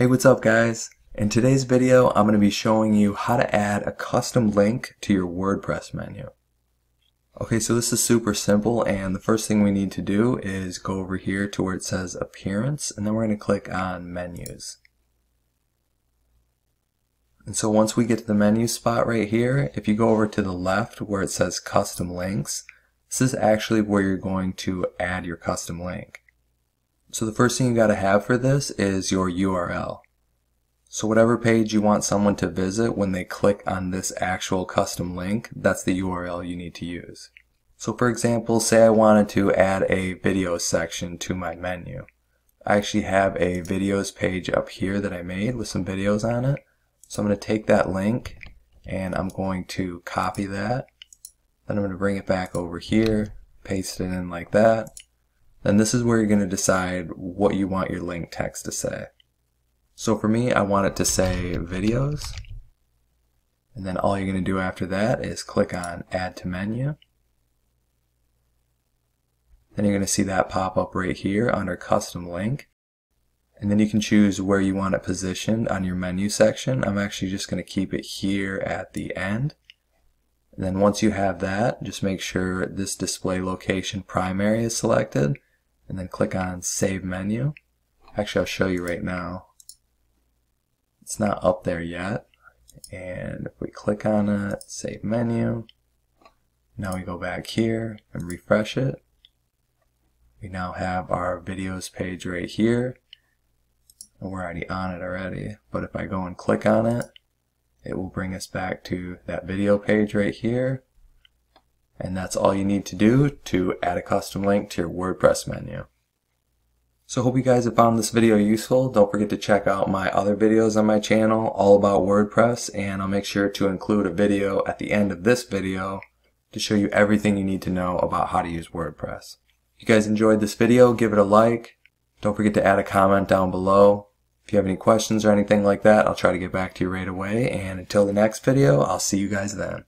Hey, what's up guys? In today's video, I'm going to be showing you how to add a custom link to your WordPress menu. Okay, so this is super simple and the first thing we need to do is go over here to where it says Appearance and then we're going to click on Menus. And so once we get to the menu spot right here, if you go over to the left where it says Custom Links, this is actually where you're going to add your custom link. So the first thing you got to have for this is your URL. So whatever page you want someone to visit when they click on this actual custom link, that's the URL you need to use. So for example, say I wanted to add a video section to my menu. I actually have a videos page up here that I made with some videos on it. So I'm going to take that link and I'm going to copy that. Then I'm going to bring it back over here, paste it in like that. Then this is where you're going to decide what you want your link text to say. So for me, I want it to say videos. And then all you're going to do after that is click on add to menu. Then you're going to see that pop up right here under custom link. And then you can choose where you want it positioned on your menu section. I'm actually just going to keep it here at the end. And then once you have that, just make sure this display location primary is selected and then click on Save Menu. Actually, I'll show you right now. It's not up there yet. And if we click on it, Save Menu, now we go back here and refresh it. We now have our videos page right here. And we're already on it already. But if I go and click on it, it will bring us back to that video page right here. And that's all you need to do to add a custom link to your WordPress menu. So hope you guys have found this video useful. Don't forget to check out my other videos on my channel all about WordPress and I'll make sure to include a video at the end of this video to show you everything you need to know about how to use WordPress. If you guys enjoyed this video, give it a like. Don't forget to add a comment down below. If you have any questions or anything like that, I'll try to get back to you right away. And until the next video, I'll see you guys then.